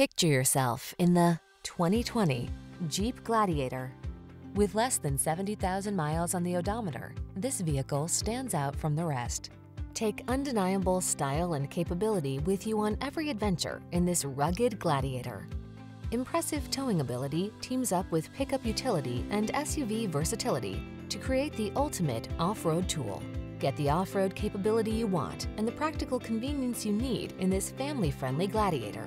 Picture yourself in the 2020 Jeep Gladiator. With less than 70,000 miles on the odometer, this vehicle stands out from the rest. Take undeniable style and capability with you on every adventure in this rugged Gladiator. Impressive towing ability teams up with pickup utility and SUV versatility to create the ultimate off-road tool. Get the off-road capability you want and the practical convenience you need in this family-friendly Gladiator.